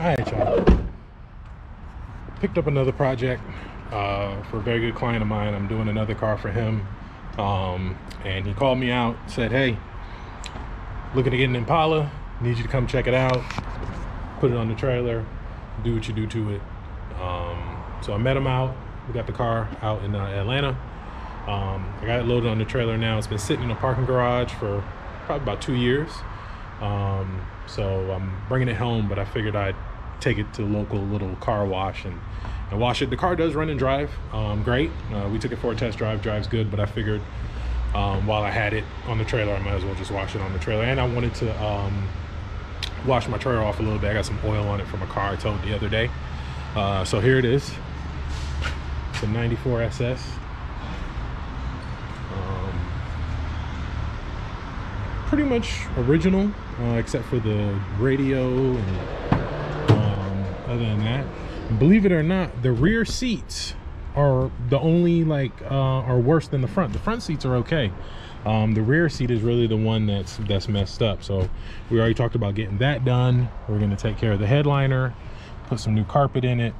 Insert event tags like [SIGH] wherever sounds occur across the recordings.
All right, y'all. Picked up another project uh, for a very good client of mine. I'm doing another car for him. Um, and he called me out, said, hey, looking to get an Impala. Need you to come check it out. Put it on the trailer. Do what you do to it. Um, so I met him out. We got the car out in uh, Atlanta. Um, I got it loaded on the trailer now. It's been sitting in a parking garage for probably about two years. Um, so I'm bringing it home, but I figured I'd take it to the local little car wash and, and wash it. The car does run and drive um, great. Uh, we took it for a test drive, drives good, but I figured um, while I had it on the trailer, I might as well just wash it on the trailer. And I wanted to um, wash my trailer off a little bit. I got some oil on it from a car I towed the other day. Uh, so here it is. It's a 94 SS. Um, pretty much original, uh, except for the radio and um, other than that. Believe it or not, the rear seats are the only like uh, are worse than the front. The front seats are okay. Um, the rear seat is really the one that's that's messed up. So we already talked about getting that done. We're gonna take care of the headliner, put some new carpet in it,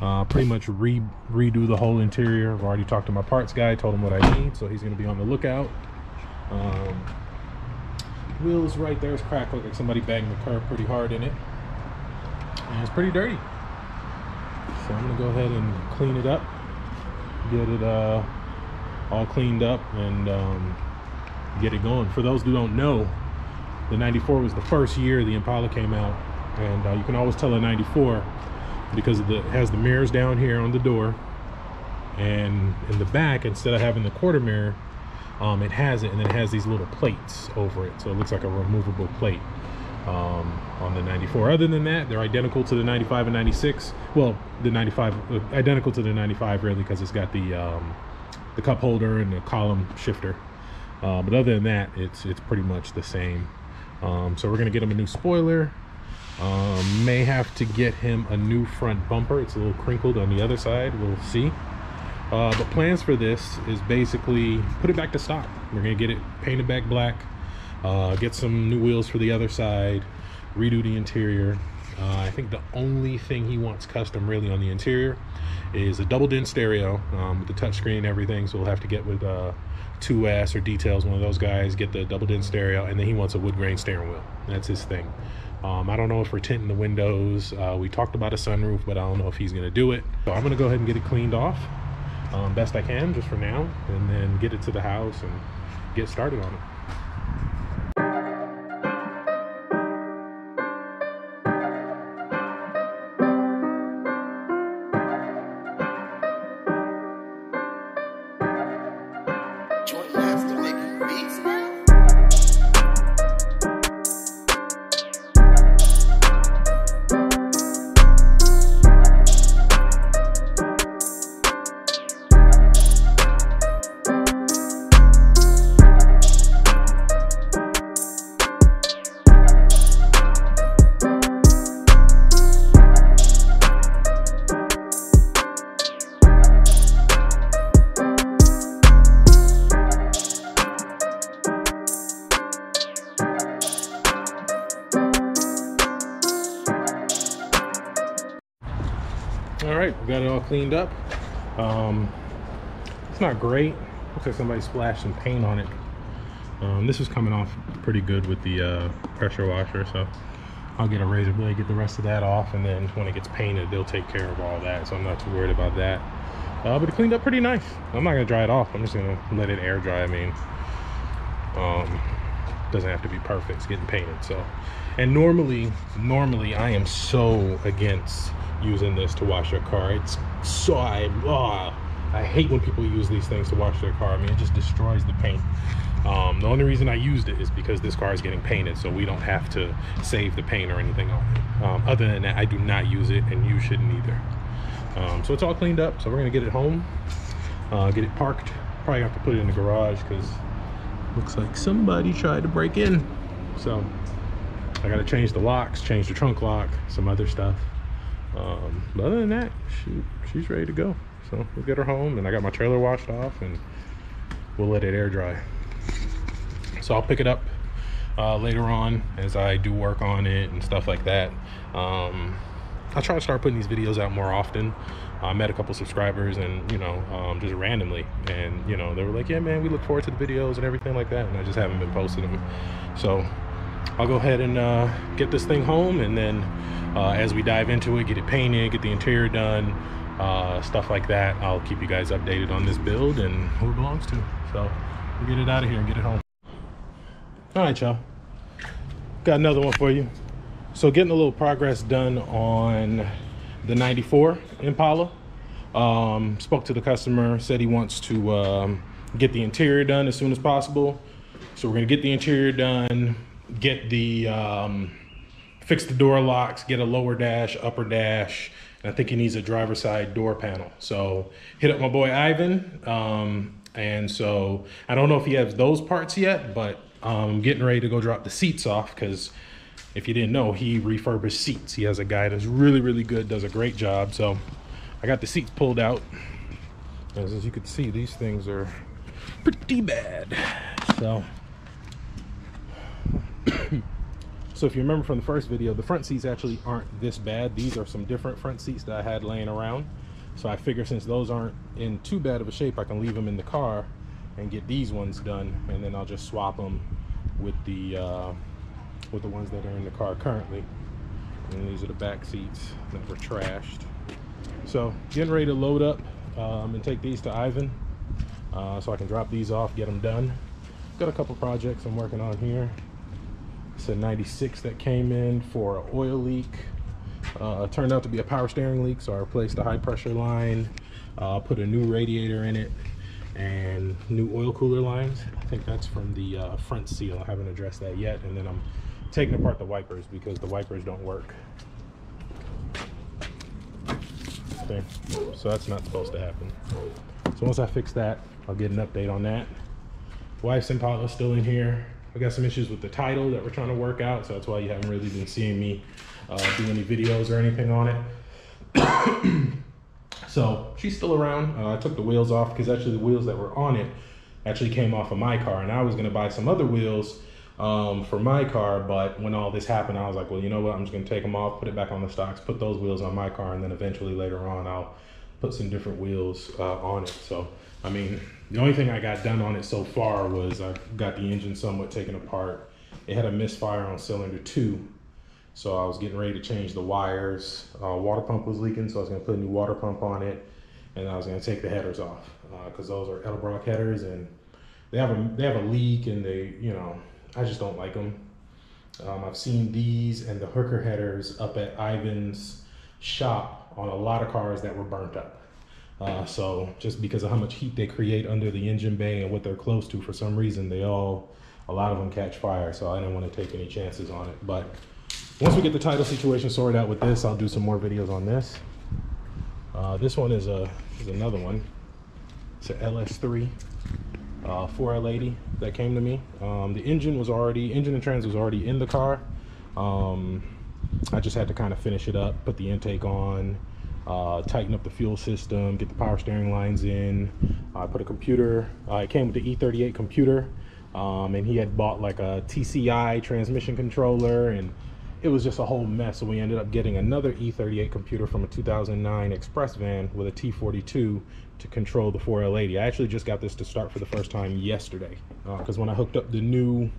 uh, pretty much re redo the whole interior. I've already talked to my parts guy, told him what I need, so he's gonna be on the lookout. Um, wheels right there is cracked, look like somebody banged the curb pretty hard in it, and it's pretty dirty. So I'm gonna go ahead and clean it up, get it uh, all cleaned up, and um, get it going. For those who don't know, the 94 was the first year the Impala came out, and uh, you can always tell a 94 because the, it has the mirrors down here on the door, and in the back, instead of having the quarter mirror, um, it has it, and then it has these little plates over it, so it looks like a removable plate um, on the 94. Other than that, they're identical to the 95 and 96. Well, the 95 uh, identical to the 95 really because it's got the um, the cup holder and the column shifter. Uh, but other than that, it's it's pretty much the same. Um, so we're gonna get him a new spoiler. Um, may have to get him a new front bumper. It's a little crinkled on the other side. We'll see. Uh, but plans for this is basically put it back to stock. We're gonna get it painted back black, uh, get some new wheels for the other side, redo the interior. Uh, I think the only thing he wants custom really on the interior is a double din stereo um, with the touchscreen and everything. So we'll have to get with uh, 2S or Details, one of those guys, get the double din stereo, and then he wants a wood grain steering wheel. That's his thing. Um, I don't know if we're tinting the windows. Uh, we talked about a sunroof, but I don't know if he's gonna do it. So I'm gonna go ahead and get it cleaned off um, best I can just for now, and then get it to the house and get started on it. Right, we got it all cleaned up. Um, it's not great. Looks like somebody splashed some paint on it. Um, this is coming off pretty good with the uh, pressure washer, so I'll get a razor blade, get the rest of that off, and then when it gets painted, they'll take care of all that. So I'm not too worried about that. Uh, but it cleaned up pretty nice. I'm not gonna dry it off. I'm just gonna let it air dry. I mean, um, doesn't have to be perfect. It's getting painted. So, and normally, normally I am so against using this to wash your car. It's so I, oh, I hate when people use these things to wash their car. I mean, it just destroys the paint. Um, the only reason I used it is because this car is getting painted, so we don't have to save the paint or anything on it. Um, other than that, I do not use it, and you shouldn't either. Um, so it's all cleaned up. So we're gonna get it home, uh, get it parked. Probably have to put it in the garage because looks like somebody tried to break in. So I got to change the locks, change the trunk lock, some other stuff. Um, but other than that, she, she's ready to go. So we'll get her home, and I got my trailer washed off, and we'll let it air dry. So I'll pick it up uh, later on as I do work on it and stuff like that. Um, I try to start putting these videos out more often. I met a couple subscribers and you know um, just randomly, and you know they were like, "Yeah, man, we look forward to the videos and everything like that," and I just haven't been posting them. So I'll go ahead and uh, get this thing home, and then uh, as we dive into it, get it painted, get the interior done, uh, stuff like that. I'll keep you guys updated on this build and who it belongs to. So we'll get it out of here and get it home. All right, y'all. Got another one for you. So getting a little progress done on the 94 Impala. Um, spoke to the customer, said he wants to um, get the interior done as soon as possible. So we're gonna get the interior done, get the, um, fix the door locks, get a lower dash, upper dash, and I think he needs a driver side door panel. So hit up my boy Ivan. Um, and so I don't know if he has those parts yet, but I'm getting ready to go drop the seats off because if you didn't know, he refurbished seats. He has a guy that's really, really good, does a great job. So I got the seats pulled out. As, you can see, these things are pretty bad. So, [COUGHS] so if you remember from the first video, the front seats actually aren't this bad. These are some different front seats that I had laying around. So I figure since those aren't in too bad of a shape, I can leave them in the car and get these ones done. And then I'll just swap them with the, uh, with the ones that are in the car currently. And these are the back seats that were trashed. So getting ready to load up um, and take these to Ivan uh, so I can drop these off, get them done. Got a couple projects I'm working on here. It's a 96 that came in for an oil leak. Uh, turned out to be a power steering leak, so I replaced the high pressure line, uh, put a new radiator in it, and new oil cooler lines. I think that's from the uh, front seal. I haven't addressed that yet. And then I'm taking apart the wipers because the wipers don't work. Okay, so that's not supposed to happen. So once I fix that, I'll get an update on that. Wife's Impala still in here. I got some issues with the title that we're trying to work out, so that's why you haven't really been seeing me uh, do any videos or anything on it. [COUGHS] so she's still around. Uh, I took the wheels off because actually the wheels that were on it actually came off of my car, and I was gonna buy some other wheels um, for my car. But when all this happened, I was like, well, you know what? I'm just gonna take them off, put it back on the stocks, put those wheels on my car, and then eventually later on, I'll put some different wheels uh, on it. So, I mean, the only thing I got done on it so far was I got the engine somewhat taken apart. It had a misfire on cylinder two. So I was getting ready to change the wires. Uh, water pump was leaking, so I was gonna put a new water pump on it. And I was gonna take the headers off because uh, those are Edelbrock headers and they have a they have a leak and they you know I just don't like them. Um, I've seen these and the hooker headers up at Ivan's shop on a lot of cars that were burnt up. Uh, so just because of how much heat they create under the engine bay and what they're close to, for some reason they all, a lot of them catch fire. So I didn't want to take any chances on it. But once we get the title situation sorted out with this, I'll do some more videos on this. Uh, this one is a is another one. It's a LS3 uh, 4L80 that came to me. Um, the engine was already, engine and trans was already in the car. Um, I just had to kind of finish it up, put the intake on, uh, tighten up the fuel system, get the power steering lines in. I put a computer, uh, it came with the E38 computer, um, and he had bought like a TCI transmission controller, and it was just a whole mess. So we ended up getting another E38 computer from a 2009 Express van with a T42 to control the 4L80. I actually just got this to start for the first time yesterday because uh, when I hooked up the new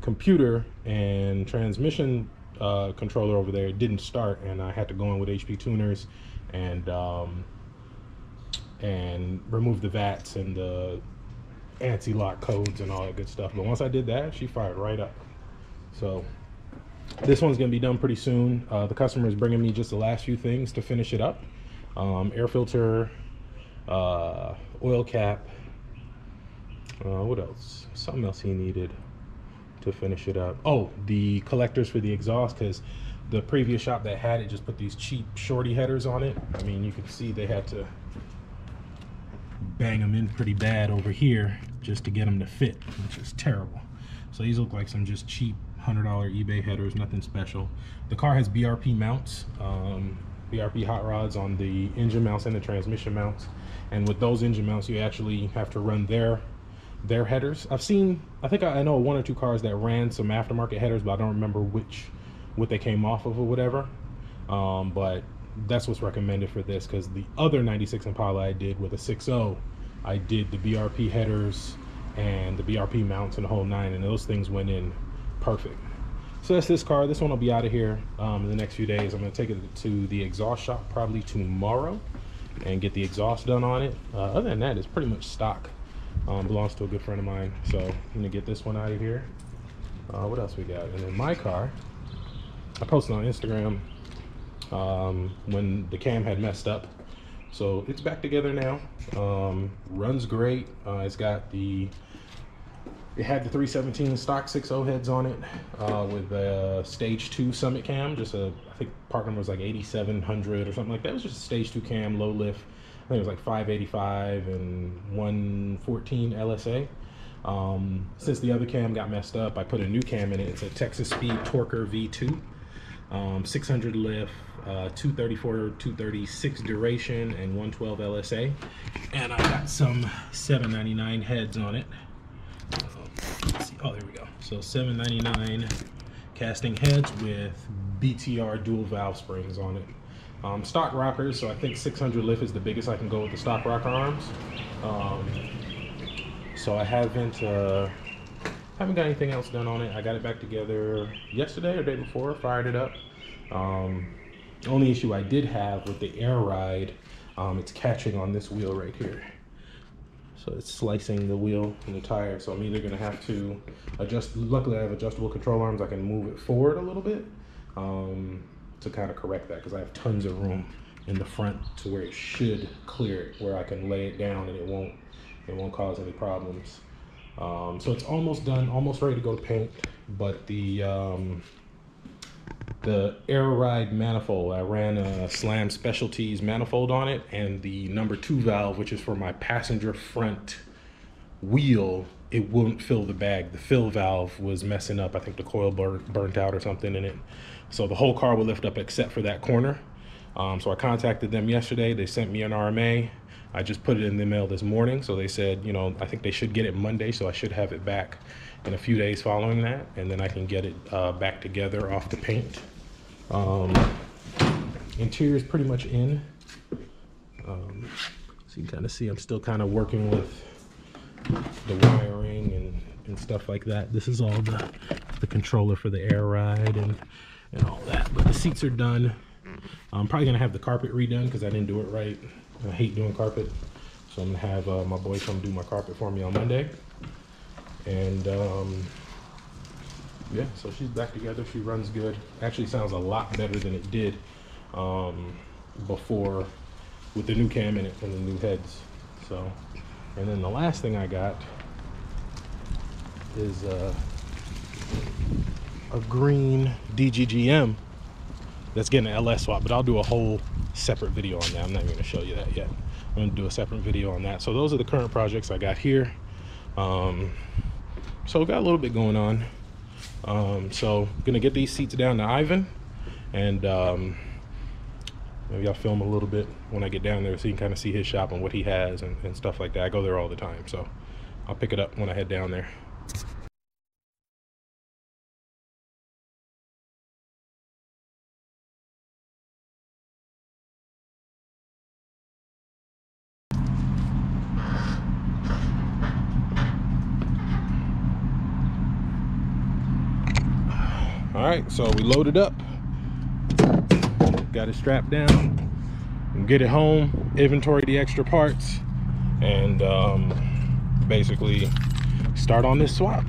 computer and transmission uh, controller over there, it didn't start, and I had to go in with HP tuners and um, and remove the VATs and the anti-lock codes and all that good stuff. But once I did that, she fired right up. So this one's gonna be done pretty soon. Uh, the customer is bringing me just the last few things to finish it up. Um, air filter, uh, oil cap. Uh, what else? Something else he needed to finish it up. Oh, the collectors for the exhaust because the previous shop that had it just put these cheap shorty headers on it. I mean, you can see they had to bang them in pretty bad over here just to get them to fit, which is terrible. So these look like some just cheap $100 eBay headers, nothing special. The car has BRP mounts, um, BRP hot rods on the engine mounts and the transmission mounts. And with those engine mounts, you actually have to run their their headers. I've seen, I think I, know one or two cars that ran some aftermarket headers, but I don't remember which, what they came off of or whatever. Um, but that's what's recommended for this because the other 96 Impala I did with a 6.0, I did the BRP headers and the BRP mounts and the whole nine, and those things went in perfect. So that's this car. This one will be out of here um, in the next few days. I'm going to take it to the exhaust shop probably tomorrow and get the exhaust done on it. Uh, other than that, it's pretty much stock. Um, belongs to a good friend of mine. So I'm to get this one out of here. Uh, what else we got? And then my car, I posted on Instagram um, when the cam had messed up. So it's back together now. Um, runs great. Uh, it's got the it had the 317 stock 6.0 heads on it uh, with a stage 2 summit cam. Just a, I think part number was like 8700 or something like that. It was just a stage 2 cam, low lift. I think it was like 585 and 114 LSA. Um, since the other cam got messed up, I put a new cam in it. It's a Texas Speed Torquer V2, um, 600 lift, uh, 234, 236 duration, and 112 LSA. And I got some 799 heads on it. Oh, there we go. So 799 casting heads with BTR dual valve springs on it. Um, stock rockers, so I think 600 lift is the biggest I can go with the stock rocker arms. Um, so I haven't uh, haven't got anything else done on it. I got it back together yesterday or day before, fired it up. Um, only issue I did have with the air ride, um, it's catching on this wheel right here. So it's slicing the wheel and the tire. So I'm either gonna have to adjust, luckily I have adjustable control arms. I can move it forward a little bit um, to kind of correct that because I have tons of room in the front to where it should clear it, where I can lay it down and it won't, it won't cause any problems. Um, so it's almost done, almost ready to go to paint, but the, um, the air ride manifold. I ran a slam specialties manifold on it and the number two valve which is for my passenger front wheel it wouldn't fill the bag. The fill valve was messing up. I think the coil burnt, burnt out or something in it. So the whole car would lift up except for that corner. Um, so i contacted them yesterday. They sent me an rma i just put it in the mail this morning. So they said you know i think they should get it monday so i should have it back in a few days following that and then i can get it uh, back together off the paint um, interior is pretty much in. Um, so you can kind of see I'm still kind of working with the wiring and, and stuff like that. This is all the, the controller for the air ride and, and all that. But the seats are done. I'm probably gonna have the carpet redone because I didn't do it right. I hate doing carpet. So I'm gonna have uh, my boy come do my carpet for me on Monday. And um, yeah, so she's back together. She runs good. Actually sounds a lot better than it did um, before with the new cam in it and the new heads. So, and then the last thing I got is uh, a green DGGM that's getting an LS swap, but I'll do a whole separate video on that. I'm not even gonna show you that yet. I'm gonna do a separate video on that. So those are the current projects I got here. Um, so got a little bit going on. Um, so gonna get these seats down to Ivan and um, maybe I'll film a little bit when I get down there so you can kind of see his shop and what he has and, and stuff like that. I go there all the time, so I'll pick it up when I head down there. All right, so we loaded up, got it strapped down, get it home, inventory the extra parts, and um, basically start on this swap.